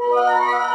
Música